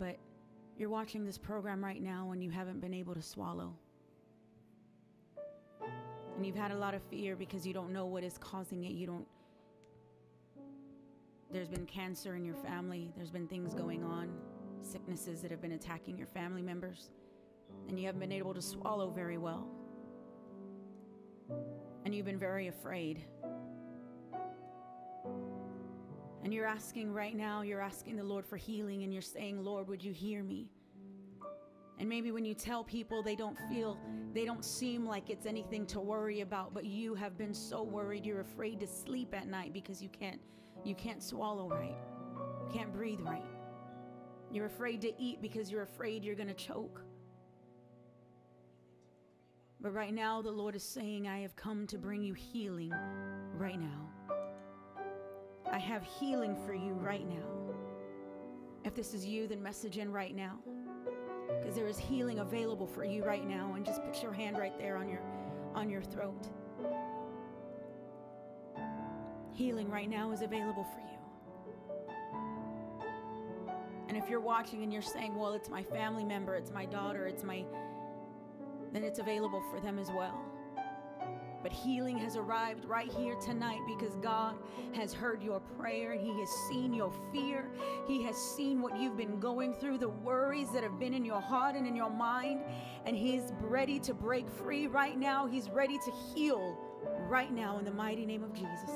but you're watching this program right now and you haven't been able to swallow. And you've had a lot of fear because you don't know what is causing it. You don't. There's been cancer in your family, there's been things going on, sicknesses that have been attacking your family members, and you haven't been able to swallow very well. And you've been very afraid. And you're asking right now, you're asking the Lord for healing, and you're saying, Lord, would you hear me? And maybe when you tell people, they don't feel, they don't seem like it's anything to worry about, but you have been so worried, you're afraid to sleep at night because you can't, you can't swallow right, you can't breathe right. You're afraid to eat because you're afraid you're going to choke. But right now, the Lord is saying, I have come to bring you healing right now. I have healing for you right now. If this is you, then message in right now. Because there is healing available for you right now. And just put your hand right there on your on your throat. Healing right now is available for you. And if you're watching and you're saying, well, it's my family member, it's my daughter, it's my, then it's available for them as well. But healing has arrived right here tonight because God has heard your prayer He has seen your fear. He has seen what you've been going through, the worries that have been in your heart and in your mind. And He's ready to break free right now. He's ready to heal right now in the mighty name of Jesus.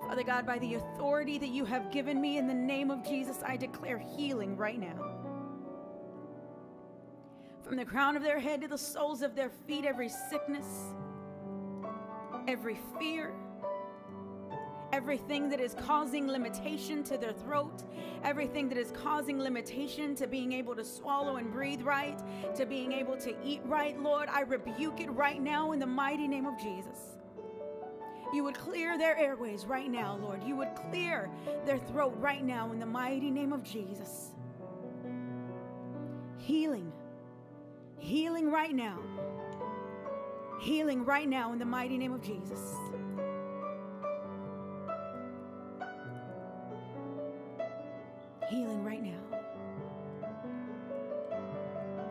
Father God, by the authority that you have given me in the name of Jesus, I declare healing right now from the crown of their head to the soles of their feet, every sickness, every fear, everything that is causing limitation to their throat, everything that is causing limitation to being able to swallow and breathe right, to being able to eat right, Lord, I rebuke it right now in the mighty name of Jesus. You would clear their airways right now, Lord. You would clear their throat right now in the mighty name of Jesus. Healing Healing right now. Healing right now in the mighty name of Jesus. Healing right now.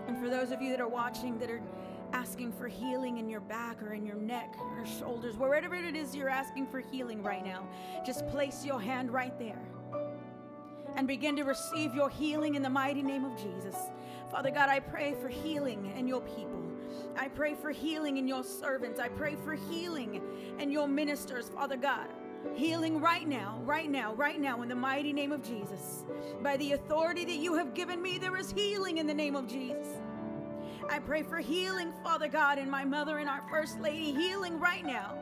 And for those of you that are watching that are asking for healing in your back or in your neck or shoulders, wherever it is you're asking for healing right now, just place your hand right there and begin to receive your healing in the mighty name of Jesus. Father God, I pray for healing in your people. I pray for healing in your servants. I pray for healing in your ministers, Father God. Healing right now, right now, right now, in the mighty name of Jesus. By the authority that you have given me, there is healing in the name of Jesus. I pray for healing, Father God, in my mother and our First Lady. Healing right now.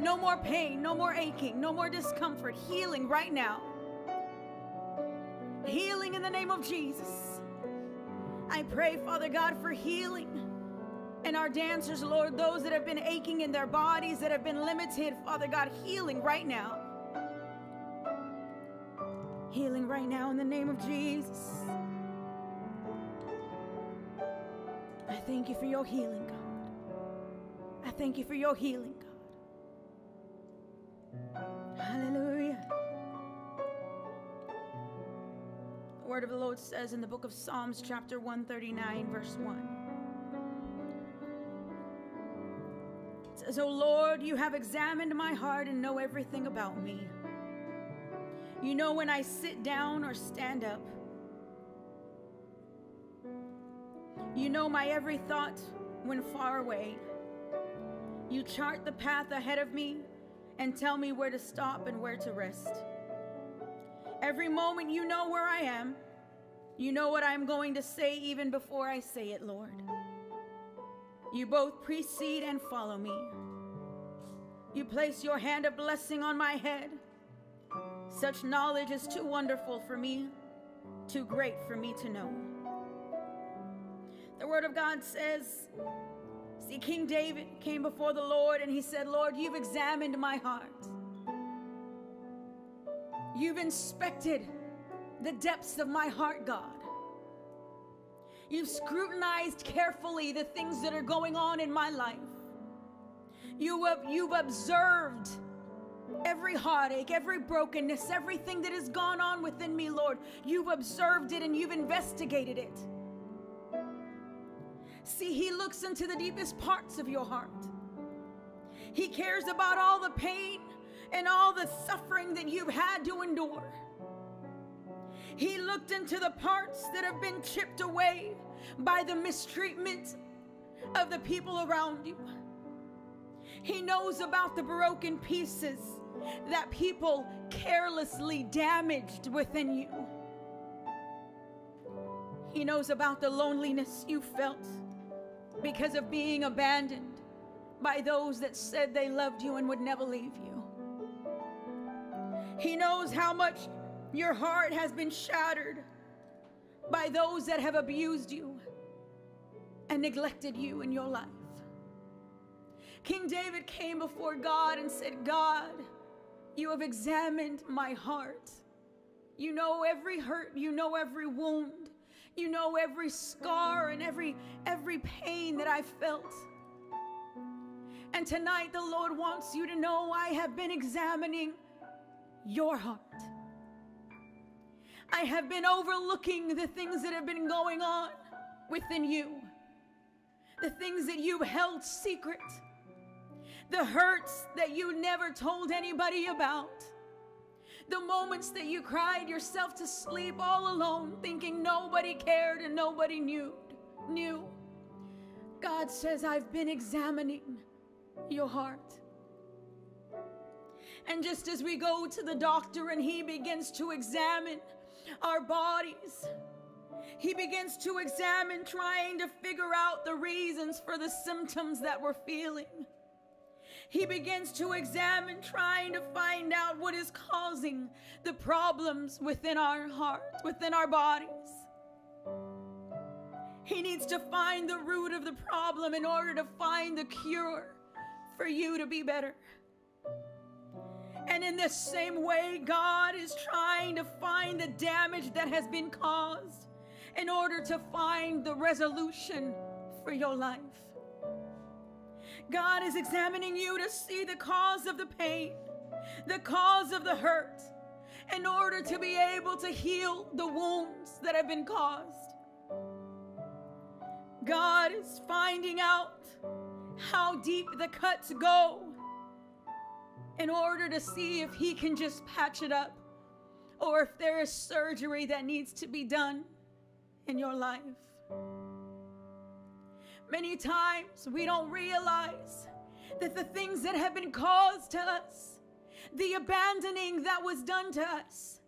No more pain, no more aching, no more discomfort. Healing right now. Healing in the name of Jesus. I pray, Father God, for healing. And our dancers, Lord, those that have been aching in their bodies, that have been limited, Father God, healing right now. Healing right now in the name of Jesus. I thank you for your healing, God. I thank you for your healing, God. Hallelujah. Word of the Lord says in the book of Psalms, chapter 139, verse 1. It says, O Lord, you have examined my heart and know everything about me. You know when I sit down or stand up. You know my every thought when far away. You chart the path ahead of me and tell me where to stop and where to rest. Every moment you know where I am. You know what I'm going to say even before I say it, Lord. You both precede and follow me. You place your hand of blessing on my head. Such knowledge is too wonderful for me, too great for me to know. The Word of God says, See, King David came before the Lord and he said, Lord, you've examined my heart. You've inspected the depths of my heart, God. You've scrutinized carefully the things that are going on in my life. You have, you've observed Every heartache, every brokenness, everything that has gone on within me, Lord, you've observed it and you've investigated it. See, He looks into the deepest parts of your heart. He cares about all the pain and all the suffering that you've had to endure. He looked into the parts that have been chipped away by the mistreatment of the people around you. He knows about the broken pieces that people carelessly damaged within you. He knows about the loneliness you felt because of being abandoned by those that said they loved you and would never leave you. He knows how much your heart has been shattered by those that have abused you and neglected you in your life. King David came before God and said, God, you have examined my heart. You know every hurt, you know every wound, you know every scar and every every pain that I felt. And tonight the Lord wants you to know I have been examining your heart. I have been overlooking the things that have been going on within you, the things that you held secret, the hurts that you never told anybody about, the moments that you cried yourself to sleep all alone, thinking nobody cared and nobody knew. Knew. God says, I've been examining your heart. And just as we go to the doctor and he begins to examine our bodies. He begins to examine, trying to figure out the reasons for the symptoms that we're feeling. He begins to examine, trying to find out what is causing the problems within our hearts, within our bodies. He needs to find the root of the problem in order to find the cure for you to be better. And in the same way, God is trying to find the damage that has been caused in order to find the resolution for your life. God is examining you to see the cause of the pain, the cause of the hurt, in order to be able to heal the wounds that have been caused. God is finding out how deep the cuts go in order to see if he can just patch it up or if there is surgery that needs to be done in your life. Many times we don't realize that the things that have been caused to us, the abandoning that was done to us,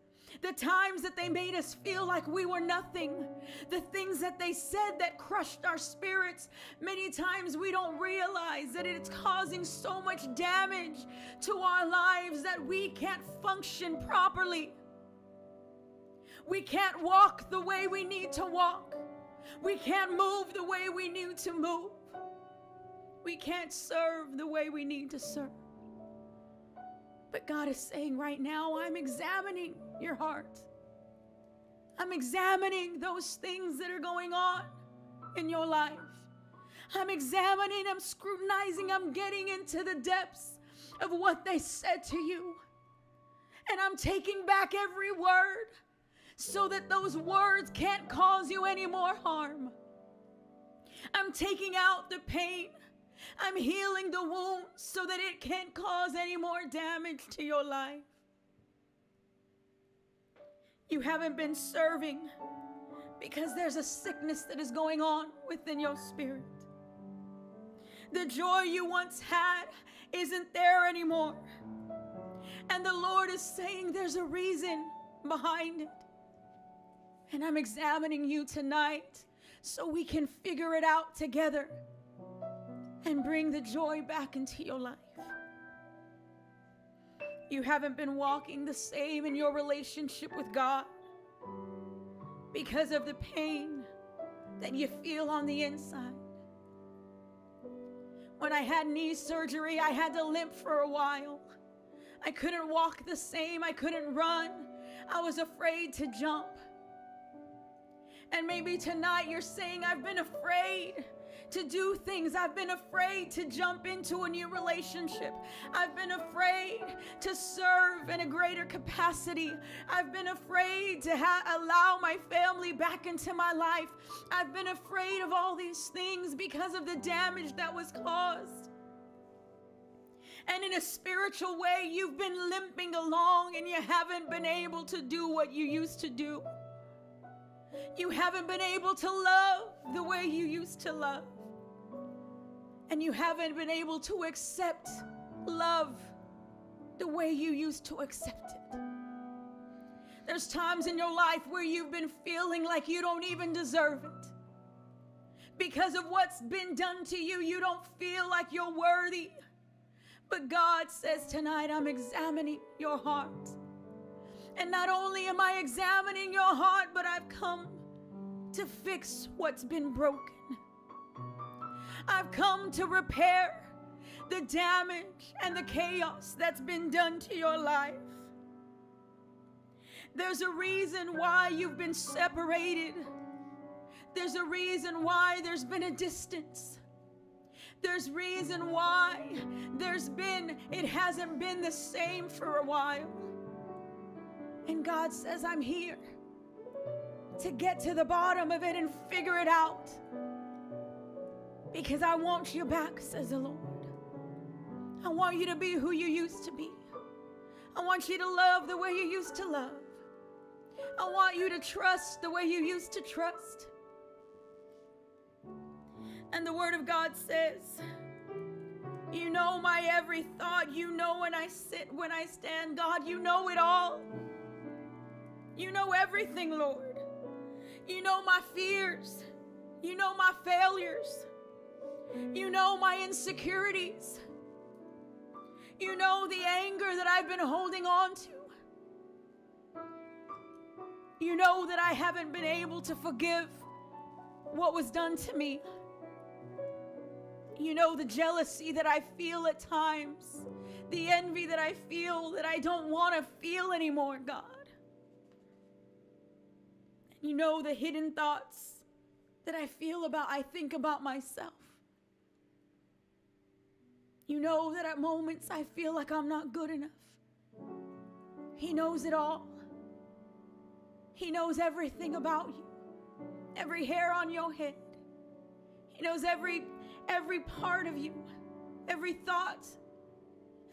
the times that they made us feel like we were nothing, the things that they said that crushed our spirits. Many times we don't realize that it's causing so much damage to our lives that we can't function properly. We can't walk the way we need to walk. We can't move the way we need to move. We can't serve the way we need to serve. But God is saying right now, I'm examining your heart. I'm examining those things that are going on in your life. I'm examining, I'm scrutinizing, I'm getting into the depths of what they said to you. And I'm taking back every word so that those words can't cause you any more harm. I'm taking out the pain. I'm healing the wound so that it can't cause any more damage to your life. You haven't been serving because there's a sickness that is going on within your spirit. The joy you once had isn't there anymore. And the Lord is saying there's a reason behind it. And I'm examining you tonight so we can figure it out together and bring the joy back into your life. You haven't been walking the same in your relationship with God because of the pain that you feel on the inside. When I had knee surgery, I had to limp for a while. I couldn't walk the same, I couldn't run. I was afraid to jump. And maybe tonight you're saying, I've been afraid to do things. I've been afraid to jump into a new relationship. I've been afraid to serve in a greater capacity. I've been afraid to ha- allow my family back into my life. I've been afraid of all these things because of the damage that was caused. And in a spiritual way, you've been limping along and you haven't been able to do what you used to do. You haven't been able to love the way you used to love. And you haven't been able to accept love the way you used to accept it. There's times in your life where you've been feeling like you don't even deserve it. Because of what's been done to you, you don't feel like you're worthy. But God says tonight, I'm examining your heart. And not only am I examining your heart, but I've come to fix what's been broken. I've come to repair the damage and the chaos that's been done to your life. There's a reason why you've been separated. There's a reason why there's been a distance. There's reason why there's been, it hasn't been the same for a while. And God says, I'm here to get to the bottom of it and figure it out. Because I want you back, says the Lord. I want you to be who you used to be. I want you to love the way you used to love. I want you to trust the way you used to trust. And the Word of God says, You know my every thought. You know when I sit, when I stand. God, you know it all. You know everything, Lord. You know my fears. You know my failures. You know my insecurities. You know the anger that I've been holding on to. You know that I haven't been able to forgive what was done to me. You know the jealousy that I feel at times, the envy that I feel that I don't want to feel anymore, God. You know the hidden thoughts that I feel about, I think about myself. You know that at moments I feel like I'm not good enough. He knows it all. He knows everything about you, every hair on your head. He knows every every part of you, every thought,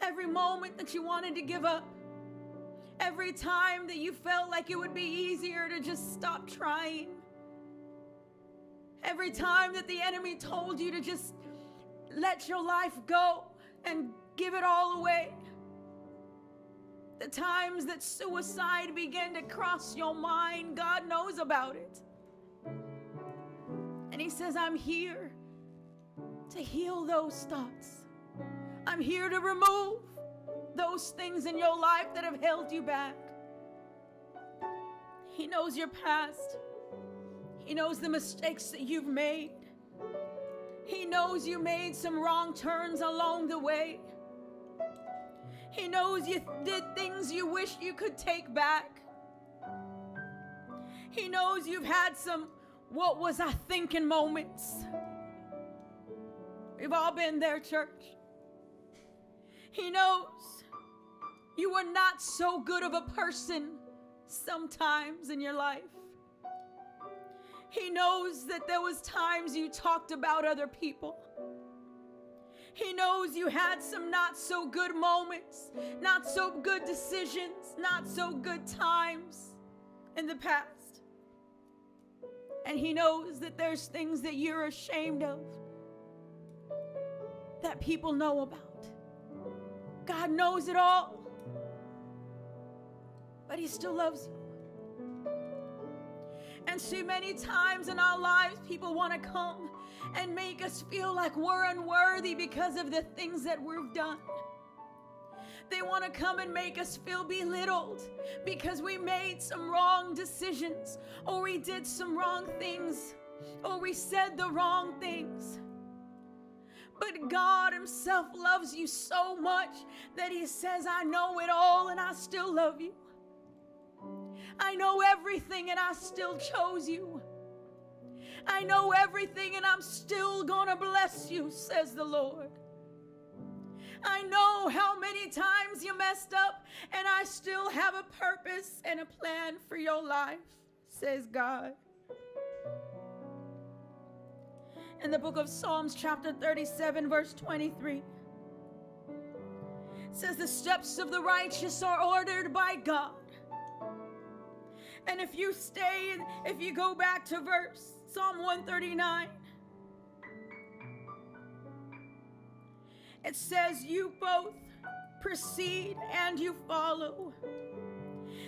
every moment that you wanted to give up, every time that you felt like it would be easier to just stop trying, every time that the enemy told you to just let your life go and give it all away. The times that suicide began to cross your mind, God knows about it. And He says, I'm here to heal those thoughts. I'm here to remove those things in your life that have held you back. He knows your past. He knows the mistakes that you've made. He knows you made some wrong turns along the way. He knows you did things you wish you could take back. He knows you've had some what was I thinking moments. We've all been there, church. He knows you were not so good of a person sometimes in your life. He knows that there was times you talked about other people. He knows you had some not so good moments, not so good decisions, not so good times in the past. And he knows that there's things that you're ashamed of that people know about. God knows it all, but He still loves you. And see, many times in our lives, people want to come and make us feel like we're unworthy because of the things that we've done. They want to come and make us feel belittled because we made some wrong decisions, or we did some wrong things, or we said the wrong things. But God Himself loves you so much that He says, I know it all and I still love you. I know everything and I still chose you. I know everything and I'm still gonna bless you, says the Lord. I know how many times you messed up, and I still have a purpose and a plan for your life, says God. In the book of Psalms, chapter 37, verse 23, says, The steps of the righteous are ordered by God. And if you stay, and if you go back to verse Psalm 139, it says, You both proceed and you follow.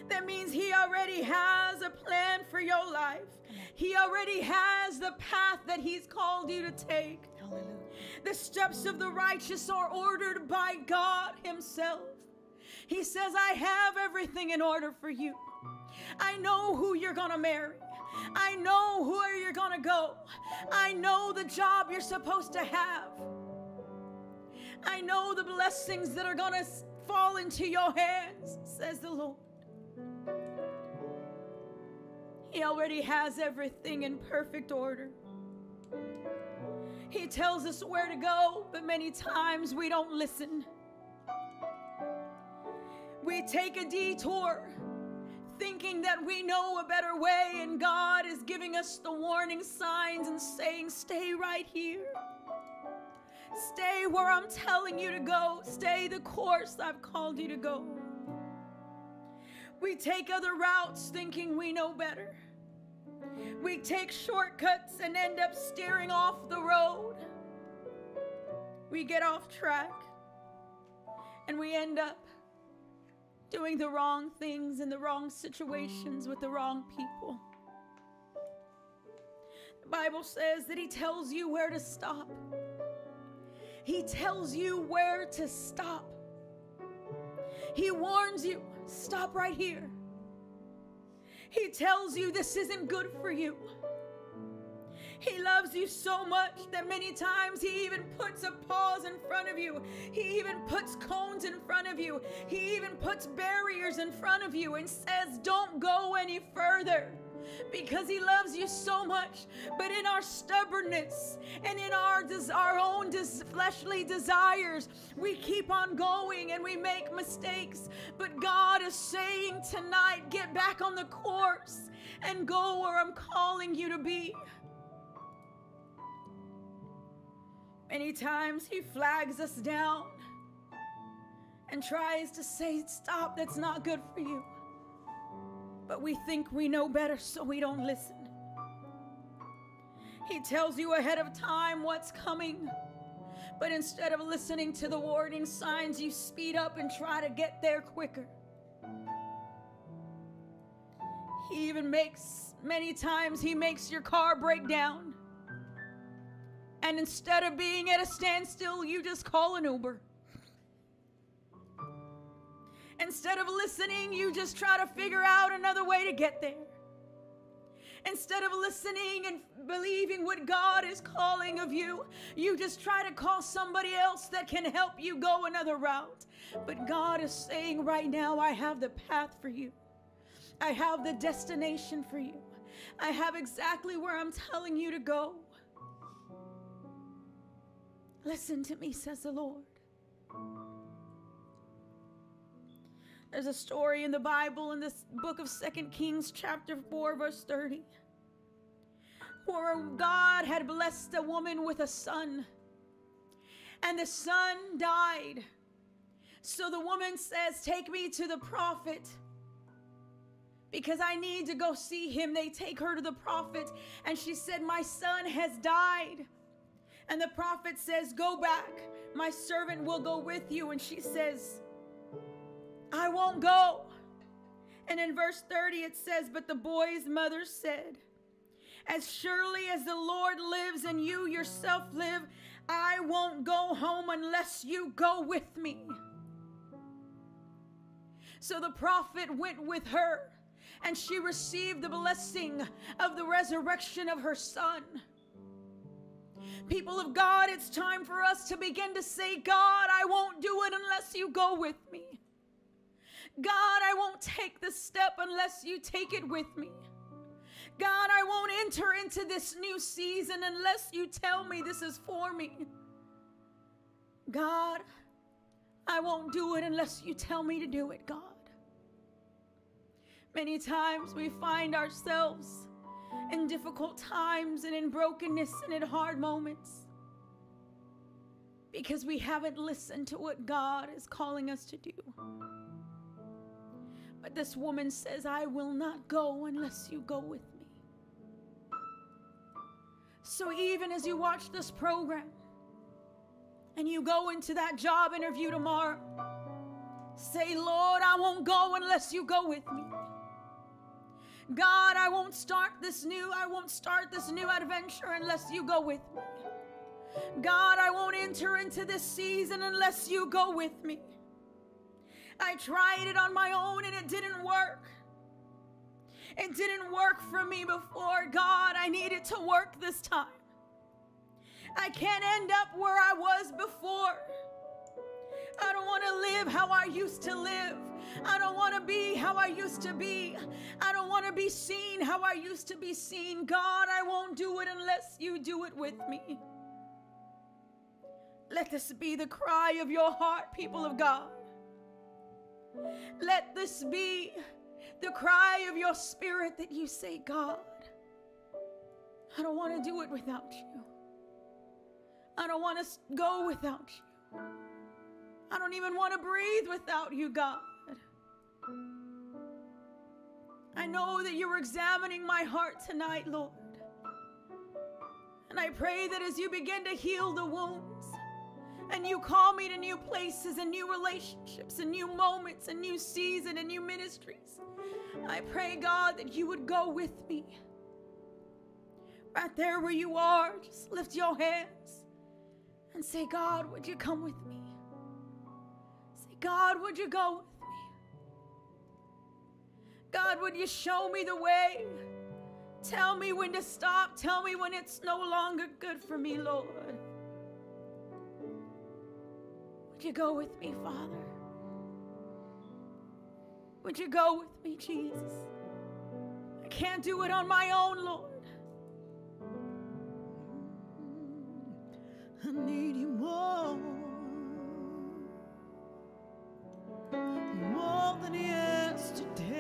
That means He already has a plan for your life. He already has the path that He's called you to take. Hallelujah. The steps of the righteous are ordered by God Himself. He says, I have everything in order for you. I know who you're going to marry. I know where you're going to go. I know the job you're supposed to have. I know the blessings that are going to fall into your hands, says the Lord. He already has everything in perfect order. He tells us where to go, but many times we don't listen. We take a detour thinking that we know a better way, and God is giving us the warning signs and saying, Stay right here. Stay where I'm telling you to go. Stay the course I've called you to go. We take other routes thinking we know better. We take shortcuts and end up steering off the road. We get off track and we end up doing the wrong things in the wrong situations with the wrong people. The Bible says that He tells you where to stop, He tells you where to stop. He warns you, stop right here. He tells you this isn't good for you. He loves you so much that many times He even puts a pause in front of you. He even puts cones in front of you. He even puts barriers in front of you and says, Don't go any further because he loves you so much. But in our stubbornness and in our our own fleshly desires, we keep on going and we make mistakes. But God is saying tonight, get back on the course and go where I'm calling you to be. Many times he flags us down and tries to say, Stop, that's not good for you. But we think we know better, so we don't listen. He tells you ahead of time what's coming. But instead of listening to the warning signs, you speed up and try to get there quicker. He even makes, many times, he makes your car break down. And instead of being at a standstill, you just call an Uber. Instead of listening, you just try to figure out another way to get there. Instead of listening and believing what God is calling of you, you just try to call somebody else that can help you go another route. But God is saying right now, I have the path for you, I have the destination for you, I have exactly where I'm telling you to go. Listen to me, says the Lord. There's a story in the Bible in this book of Second Kings, chapter 4, verse 30, where God had blessed a woman with a son, and the son died. So the woman says, Take me to the prophet because I need to go see him. They take her to the prophet, and she said, My son has died. And the prophet says, Go back. My servant will go with you. And she says, I won't go. And in verse 30, it says, But the boy's mother said, As surely as the Lord lives and you yourself live, I won't go home unless you go with me. So the prophet went with her, and she received the blessing of the resurrection of her son. People of God, it's time for us to begin to say, God, I won't do it unless you go with me. God, I won't take the step unless you take it with me. God, I won't enter into this new season unless you tell me this is for me. God, I won't do it unless you tell me to do it, God. Many times we find ourselves in difficult times and in brokenness and in hard moments because we haven't listened to what God is calling us to do. But this woman says, I will not go unless you go with me. So even as you watch this program and you go into that job interview tomorrow, say, Lord, I won't go unless you go with me. God, I won't start this new, I won't start this new adventure unless you go with me. God, I won't enter into this season unless you go with me. I tried it on my own and it didn't work. It didn't work for me before. God, I need it to work this time. I can't end up where I was before. I don't want to live how I used to live. I don't want to be how I used to be. I don't want to be seen how I used to be seen. God, I won't do it unless you do it with me. Let this be the cry of your heart, people of God. Let this be the cry of your spirit that you say, God, I don't want to do it without you. I don't want to go without you. I don't even want to breathe without you, God. I know that you're examining my heart tonight, Lord. And I pray that as you begin to heal the wounds, and you call me to new places and new relationships and new moments and new season and new ministries. I pray, God, that you would go with me. Right there where you are, just lift your hands and say, God, would you come with me? God, would you go with me? God, would you show me the way? Tell me when to stop. Tell me when it's no longer good for me, Lord. Would you go with me, Father? Would you go with me, Jesus? I can't do it on my own, Lord. I need you more. More than yesterday,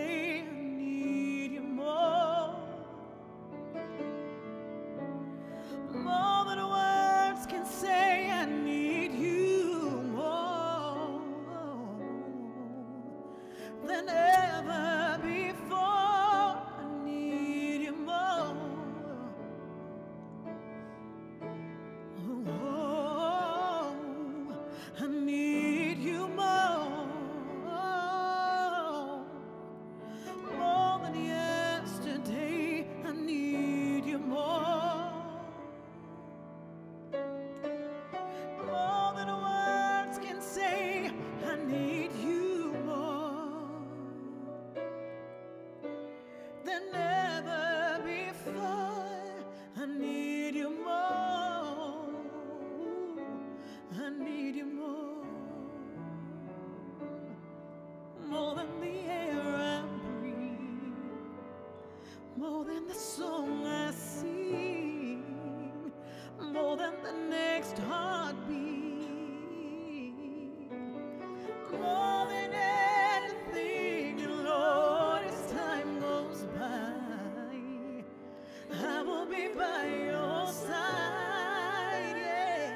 I will be by your side, yeah.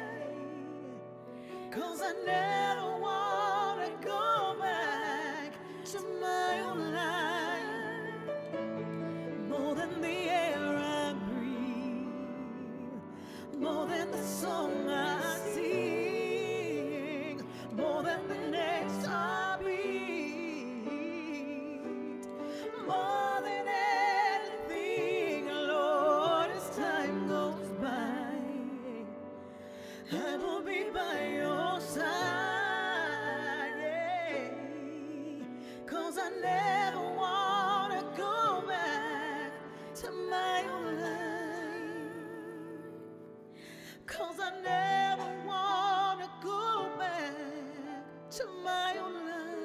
Cause I never to my own life.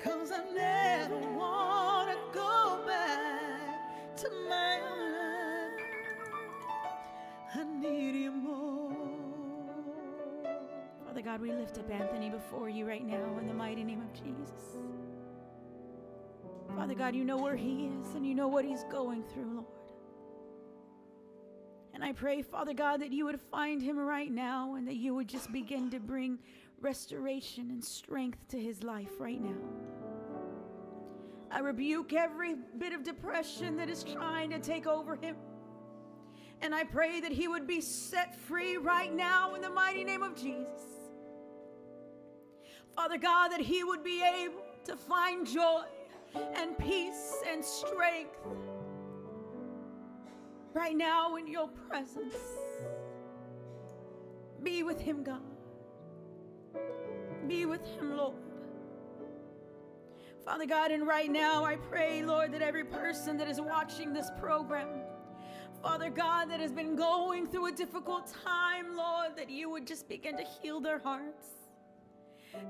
Cause I never wanna go back to my own life. I need you more. Father God, we lift up Anthony before you right now in the mighty name of Jesus. Father God, you know where he is and you know what he's going through, Lord. I pray, Father God, that you would find him right now and that you would just begin to bring restoration and strength to his life right now. I rebuke every bit of depression that is trying to take over him. And I pray that he would be set free right now in the mighty name of Jesus. Father God, that he would be able to find joy and peace and strength right now in your presence. Be with him, God. Be with him, Lord. Father God, and right now I pray, Lord, that every person that is watching this program, Father God, that has been going through a difficult time, Lord, that you would just begin to heal their hearts.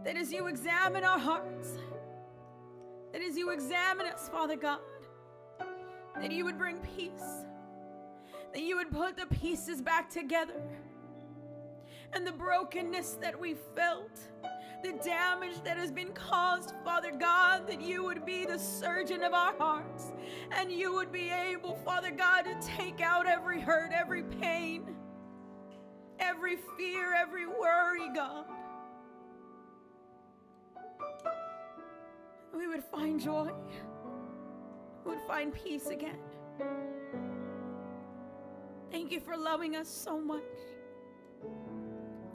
That as you examine our hearts, that as you examine us, Father God, that you would bring peace, that you would put the pieces back together, and the brokenness that we felt the damage that has been caused, Father God, that you would be the surgeon of our hearts and you would be able, Father God, to take out every hurt, every pain, every fear, every worry, God. We would find joy, we would find peace again. Thank you for loving us so much.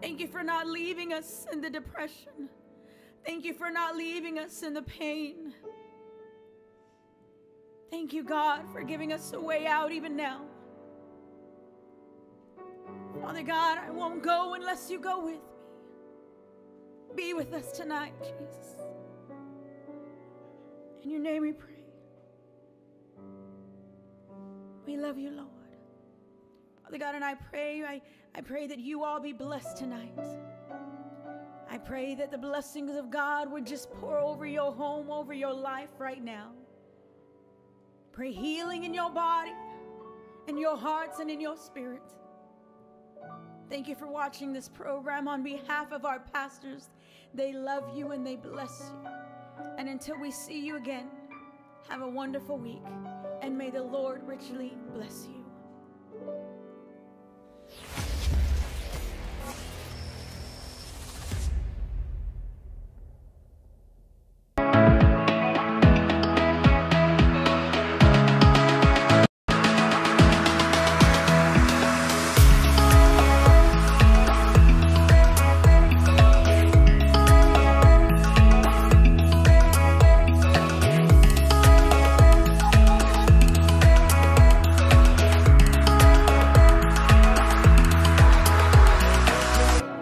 Thank you for not leaving us in the depression. Thank you for not leaving us in the pain. Thank you, God, for giving us a way out even now. Father God, I won't go unless you go with me. Be with us tonight, Jesus. In your name we pray. We love you, Lord. Father God, and I pray, I, I pray that you all be blessed tonight. I pray that the blessings of God would just pour over your home, over your life right now. Pray healing in your body, in your hearts, and in your spirit. Thank you for watching this program on behalf of our pastors. They love you and they bless you. And until we see you again, have a wonderful week, and may the Lord richly bless you.